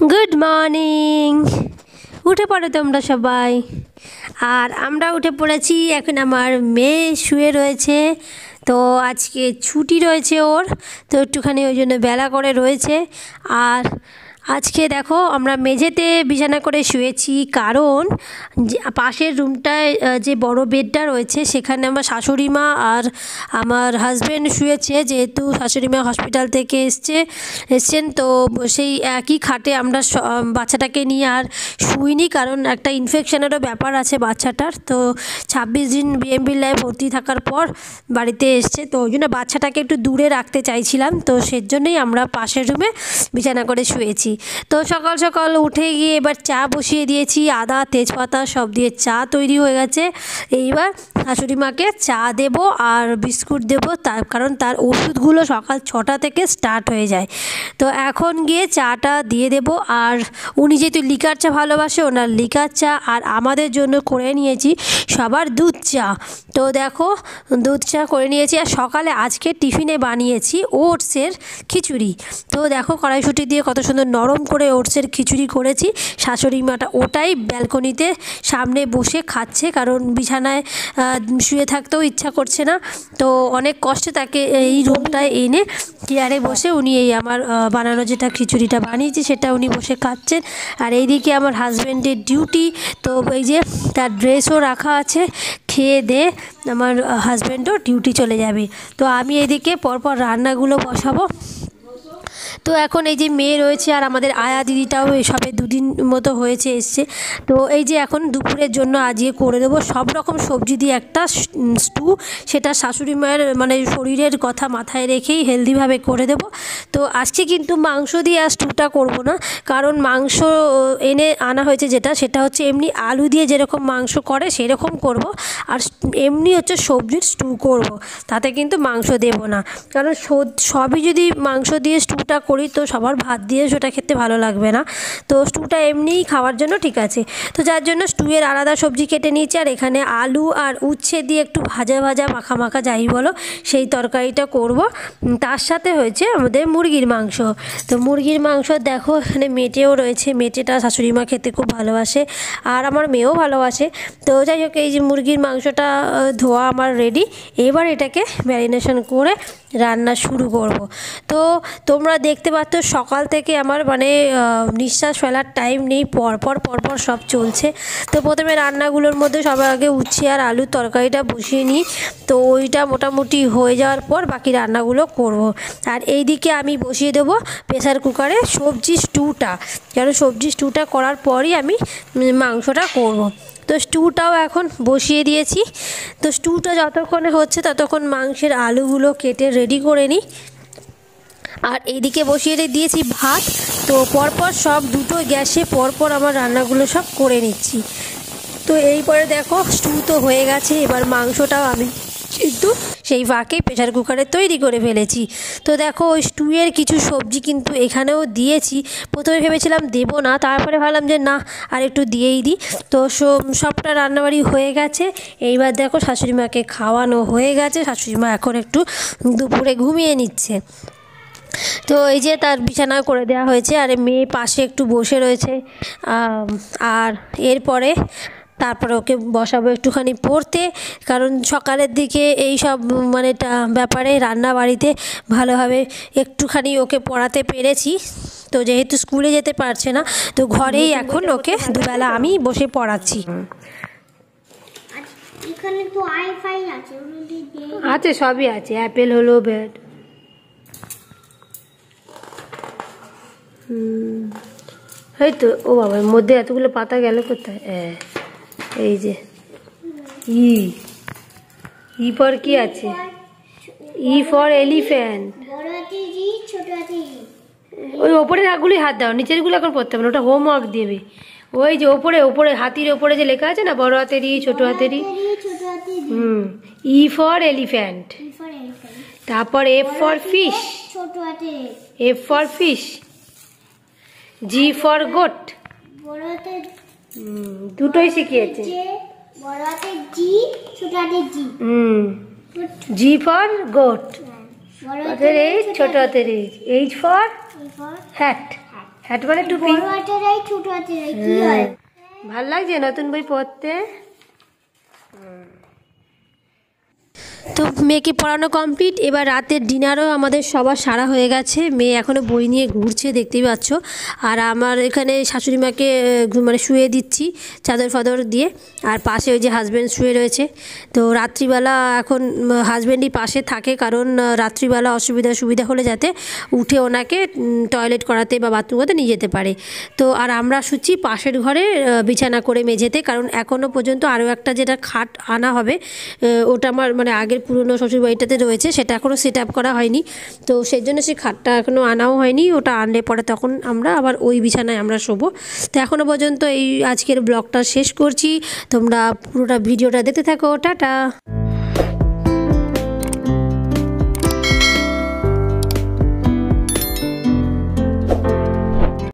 Good morning উঠে পড়ো তোমরা সবাই। আর আমরা উঠে পড়েছি, এখন আমার মেয়ে শুয়ে রয়েছে। তো আজকে ছুটি রয়েছে ওর, তো একটুখানি ওই জন্য বেলা করে রয়েছে। আর আজকে দেখো আমরা মেঝেতে বিছানা করে শুয়েছি, কারণ পাশের রুমটায় যে বড় বেডটা রয়েছে, সেখানে আমার শাশুড়ি মা আর আমার হাজব্যান্ড শুয়েছে, যেহেতু শাশুড়ি মা হসপিটাল থেকে এসছে, এসছেন, তো সেই একই খাটে আমরা বাচ্চাটাকে নিয়ে আর শুইনি, কারণ একটা ইনফেকশনেরও ব্যাপার আছে বাচ্চাটার, তো ছাব্বিশ দিন বিএমবিল্লায় ভর্তি থাকার পর বাড়িতে এসছে, তো ওই জন্য বাচ্চাটাকে একটু দূরে রাখতে চাইছিলাম, তো সেজন্যই আমরা পাশের রুমে বিছানা করে শুয়েছি। তো সকাল সকাল উঠে গিয়ে এবার চা বসিয়ে দিয়েছি, আদা, তেজপাতা সব দিয়ে চা তৈরি হয়ে গেছে। এইবার শাশুড়ি মাকে চা দেবো আর বিস্কুট দেবো, তার কারণ তার ওষুধগুলো সকাল ছটা থেকে স্টার্ট হয়ে যায়। তো এখন গিয়ে চাটা দিয়ে দেবো আর উনি যেহেতু লিকার চা ভালোবাসে, ওনার লিকার চা আর আমাদের জন্য করে নিয়েছি সবার দুধ চা। তো দেখো, দুধ চা করে নিয়েছি আর সকালে আজকে টিফিনে বানিয়েছি ওটসের খিচুড়ি। তো দেখো, কড়াইশুঁটি দিয়ে কত সুন্দর নরম করে ওটসের খিচুড়ি করেছি। শাশুড়ি মাটা ওটাই ব্যালকনিতে সামনে বসে খাচ্ছে, কারণ বিছানায় শুয়ে থাকতেও ইচ্ছা করছে না। তো অনেক কষ্টে তাকে এই রুমটায় এনে চেয়ারে বসে উনি এই আমার বানানো যেটা খিচুড়িটা বানিয়েছি সেটা উনি বসে খাচ্ছেন। আর এইদিকে আমার হাজব্যান্ডের ডিউটি তো এই যে তার ড্রেসও রাখা আছে, খেয়ে দে, আমার হাজব্যান্ডও ডিউটি চলে যাবে। তো আমি এদিকে পরপর রান্নাগুলো বসাবো। তো এখন এই যে মেয়ে রয়েছে আর আমাদের আয়া দিদিটাও এসবে দুদিন মতো হয়েছে এসছে। তো এই যে এখন দুপুরের জন্য আজকে করে দেবো। সব রকম সবজি দিয়ে একটা স্টু সেটা শাশুড়ি মায়ের মানে শরীরের কথা মাথায় রেখেই হেলদিভাবে করে দেব। তো আজকে কিন্তু মাংস দিয়ে আর স্টুটা করব না। কারণ মাংস এনে আনা হয়েছে যেটা, সেটা হচ্ছে এমনি আলু দিয়ে যেরকম মাংস করে সেরকম করব। আর এমনি হচ্ছে সবজির স্টু করব। তাতে কিন্তু মাংস দেব না। কারণ সব- সবই যদি মাংস দিয়ে স্টুটা করি, তো সবার ভাত দিয়ে সেটা খেতে ভালো লাগবে না। তো স্টুটা এমনিই খাওয়ার জন্য ঠিক আছে। তো যার জন্য স্টুয়ের আলাদা সবজি কেটে নিয়েছি, আর এখানে আলু আর উচ্ছে দিয়ে একটু ভাজা ভাজা মাখা মাখা যাই বলো, সেই তরকারিটা করব। তার সাথে হয়েছে আমাদের মুরগির মাংস। তো মুরগির মাংস দেখো, এখানে মেটেও রয়েছে। মেটেটা শাশুড়ি মা খেতে খুব ভালোবাসে, আর আমার মেয়েও ভালোবাসে। তো যাই হোক, এই যে মুরগির মাংসটা ধোয়া আমার রেডি এবার এটাকে ম্যারিনেশন করে রান্না শুরু করব তো তোমরা দেখতে পাচ্ছ সকাল থেকে আমার মানে নিঃশ্বাস ফেলার টাইম নেই, পরপর পরপর সব চলছে তো প্রথমে রান্নাগুলোর মধ্যে সবার আগে উচ্ছে আর আলুর তরকারিটা বসিয়ে নিই তো ওইটা মোটামুটি হয়ে যাওয়ার পর বাকি রান্নাগুলো করব। আর এই দিকে আমি বসিয়ে দেবো প্রেসার কুকারে সবজি স্টুটা কেন সবজি স্টুটা করার পরই আমি মাংসটা করব। তো স্টুটাও এখন বসিয়ে দিয়েছি। তো স্টুটা যতক্ষণে হচ্ছে ততক্ষণ মাংসের আলুগুলো কেটে রেডি করে নিই। আর এদিকে বসিয়ে দিয়েছি ভাত। তো পরপর সব দুটো গ্যাসে পরপর আমার রান্নাগুলো সব করে নিচ্ছি। তো এইপরে দেখো স্টু তো হয়ে গেছে, এবার মাংসটাও আমি কিন্তু সেই ফাঁকে প্রেশার কুকারে তৈরি করে ফেলেছি। তো দেখো, ওই স্টুয়ের কিছু সবজি কিন্তু এখানেও দিয়েছি। প্রথমে ভেবেছিলাম দেবো না, তারপরে ভাবলাম যে না, আর একটু দিয়েই দিই। তো সব- সবটা রান্নাবাড়ি হয়ে গেছে। এইবার দেখো, শাশুড়ি মাকে খাওয়ানো হয়ে গেছে। শাশুড়ি মা এখন একটু দুপুরে ঘুমিয়ে নিচ্ছে। তো এই যে তার বিছানা করে দেওয়া হয়েছে, আর মেয়ে পাশে একটু বসে রয়েছে। আর এরপরে তারপরে ওকে বসাবো একটুখানি পড়তে। কারণ সকালের দিকে এই সব মানে টা- ব্যাপারে রান্না বাড়িতে ভালোভাবে একটুখানি ওকে পড়াতে পেরেছি। তো যেহেতু স্কুলে যেতে পারছে না তো ঘরেই এখন ওকে দুবেলা আমি বসে পড়াচ্ছি। আচ্ছা, এখানে তো আইফাই আছে সবই আছে অ্যাপেল হলো ব্যাড এই তো ও বাবা মধ্যে এতগুলো পাতা গেল কোথায়? হ্যাঁ এই যে ই ই ফর কি আছে? ই ফর এলিফ্যান্ট ওই ওপরের হাতগুলি হাত দাও নিচেরগুলো এখন পড়তে হবে না ওটা হোমওয়ার্ক দেবে। ওই যে ওপরে ওপরে হাতির ওপরে যে লেখা আছে না বড় হাতের ই ছোট হাতের ই ই, ছোট হাতে জি হুম ই ফর এলিফ্যান্ট তারপর F for fish F for fish G for goat বড় দুটোই শিখিয়েছে। বড় হাতে জি ছোট হাতে জি। হুম। G for goat. হাতের এইচ ছোট হাতের H H for hat hat মানে টুপি। ছোট হাতের কি হয়? ভালো লাগছে নতুন বই পড়তে? তো মেয়েকে পড়ানো কমপ্লিট। এবার রাতের ডিনারও আমাদের সবার সারা হয়ে গেছে। মেয়ে এখনও বই নিয়ে ঘুরছে, দেখতেই পাচ্ছ। আর আমার এখানে শাশুড়ি মাকে মানে শুয়ে দিচ্ছি চাদর ফাদর দিয়ে। আর পাশে ওই যে হাজব্যান্ড শুয়ে রয়েছে। তো রাত্রিবেলা এখন হাজব্যান্ডই পাশে থাকে কারণ রাত্রিবেলা অসুবিধা সুবিধা হলে যাতে উঠে ওনাকে টয়লেট করাতে বা বাথরুম করতে নিয়ে যেতে পারে। তো আর আমরা শুচ্ছি পাশের ঘরে বিছানা করে মেঝেতে। কারণ এখনও পর্যন্ত আরও একটা যেটা খাট আনা হবে ওটা আমার মানে আগের পুরনো শ্বশুরবাড়িটাতে রয়েছে, সেটা এখনও সেট আপ করা হয়নি। তো সেই জন্য সেই খাটটা এখনও আনাও হয়নি, ওটা আনলে পরে তখন আমরা আবার ওই বিছানায় আমরা শোবো। তো এখনও পর্যন্ত এই আজকের ব্লগটা শেষ করছি, তোমরা পুরোটা ভিডিওটা দেখতে থাকো, টাটা!